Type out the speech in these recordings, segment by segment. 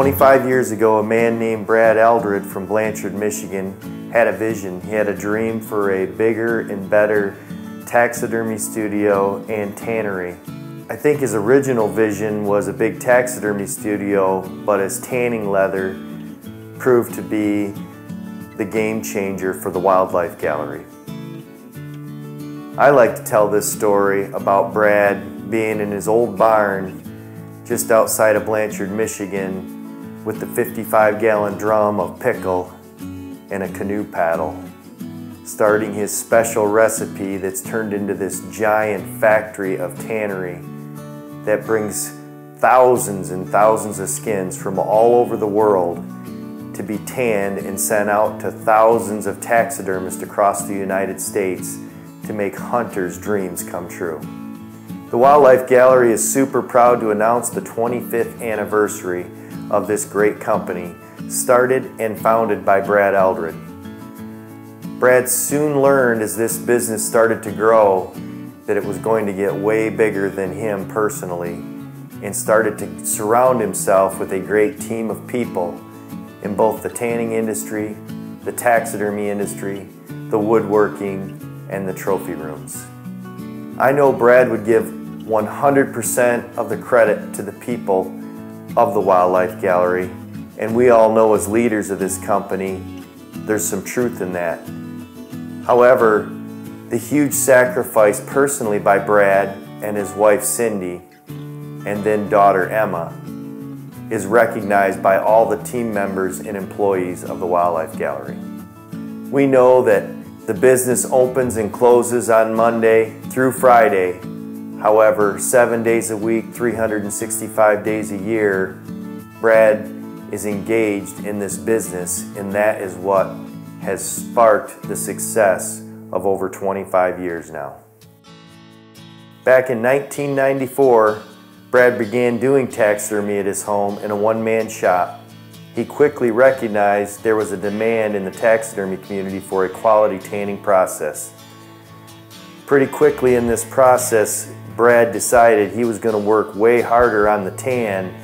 25 years ago, a man named Brad Eldred from Blanchard, Michigan had a vision. He had a dream for a bigger and better taxidermy studio and tannery. I think his original vision was a big taxidermy studio, but his tanning leather proved to be the game changer for the wildlife gallery. I like to tell this story about Brad being in his old barn just outside of Blanchard, Michigan with the 55 gallon drum of pickle and a canoe paddle, starting his special recipe that's turned into this giant factory of tannery that brings thousands and thousands of skins from all over the world to be tanned and sent out to thousands of taxidermists across the United States to make hunters' dreams come true. The Wildlife Gallery is super proud to announce the 25th anniversary of this great company, started and founded by Brad Eldred. Brad soon learned as this business started to grow that it was going to get way bigger than him personally and started to surround himself with a great team of people in both the tanning industry, the taxidermy industry, the woodworking, and the trophy rooms. I know Brad would give 100% of the credit to the people of the Wildlife Gallery, and we all know as leaders of this company, there's some truth in that. However, the huge sacrifice personally by Brad and his wife Cindy, and then daughter Emma, is recognized by all the team members and employees of the Wildlife Gallery. We know that the business opens and closes on Monday through Friday. However, seven days a week, 365 days a year, Brad is engaged in this business, and that is what has sparked the success of over 25 years now. Back in 1994, Brad began doing taxidermy at his home in a one-man shop. He quickly recognized there was a demand in the taxidermy community for a quality tanning process. Pretty quickly in this process, Brad decided he was going to work way harder on the tan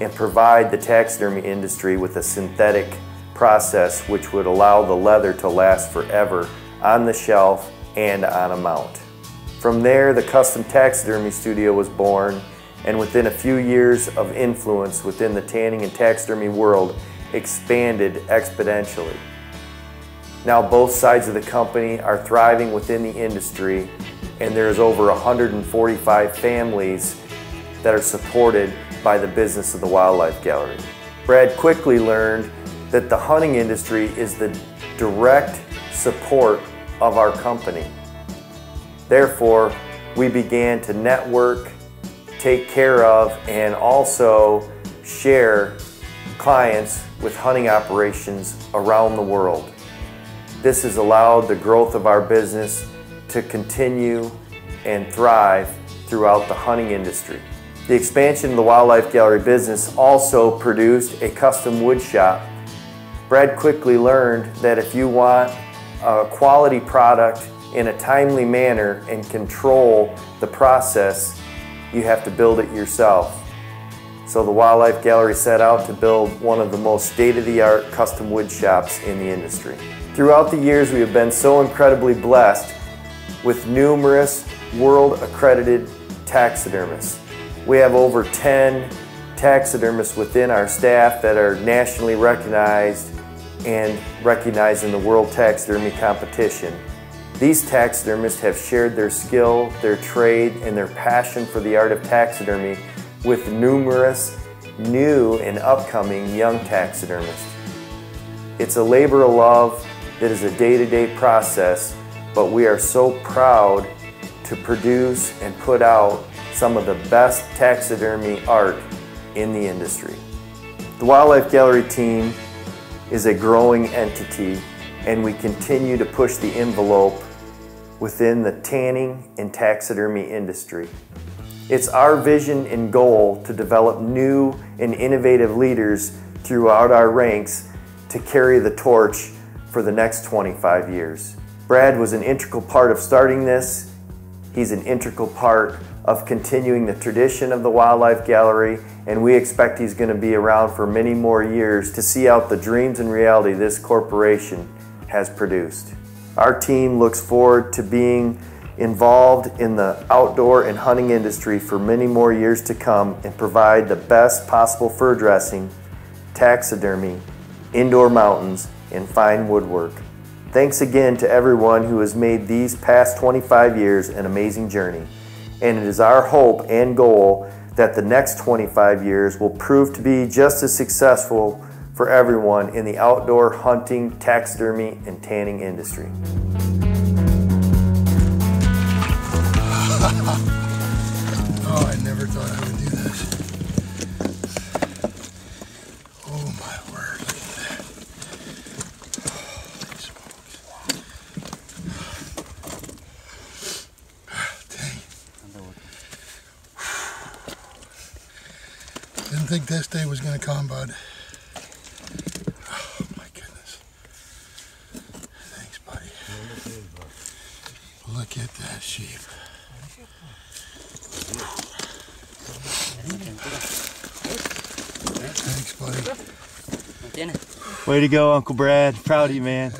and provide the taxidermy industry with a synthetic process which would allow the leather to last forever on the shelf and on a mount. From there, the custom taxidermy studio was born, and within a few years of influence within the tanning and taxidermy world, expanded exponentially. Now both sides of the company are thriving within the industry, and there's over 145 families that are supported by the business of the Wildlife Gallery. Brad quickly learned that the hunting industry is the direct support of our company. Therefore, we began to network, take care of, and also share clients with hunting operations around the world. This has allowed the growth of our business to continue and thrive throughout the hunting industry. The expansion of the Wildlife Gallery business also produced a custom wood shop. Brad quickly learned that if you want a quality product in a timely manner and control the process, you have to build it yourself. So the Wildlife Gallery set out to build one of the most state-of-the-art custom wood shops in the industry. Throughout the years, we have been so incredibly blessed with numerous world-accredited taxidermists. We have over 10 taxidermists within our staff that are nationally recognized and recognized in the World Taxidermy Competition. These taxidermists have shared their skill, their trade, and their passion for the art of taxidermy with numerous new and upcoming young taxidermists. It's a labor of love that is a day-to-day -day process, but we are so proud to produce and put out some of the best taxidermy art in the industry. The Wildlife Gallery team is a growing entity and we continue to push the envelope within the tanning and taxidermy industry. It's our vision and goal to develop new and innovative leaders throughout our ranks to carry the torch for the next 25 years. Brad was an integral part of starting this. He's an integral part of continuing the tradition of the Wildlife Gallery, and we expect he's going to be around for many more years to see out the dreams and reality this corporation has produced. Our team looks forward to being involved in the outdoor and hunting industry for many more years to come and provide the best possible fur dressing, taxidermy, indoor mountains, and fine woodwork. Thanks again to everyone who has made these past 25 years an amazing journey. And it is our hope and goal that the next 25 years will prove to be just as successful for everyone in the outdoor hunting, taxidermy, and tanning industry. Didn't think this day was going to come, bud. Oh my goodness. Thanks, buddy. Look at that sheep. Thanks, buddy. Way to go, Uncle Brad. Proud of you, man.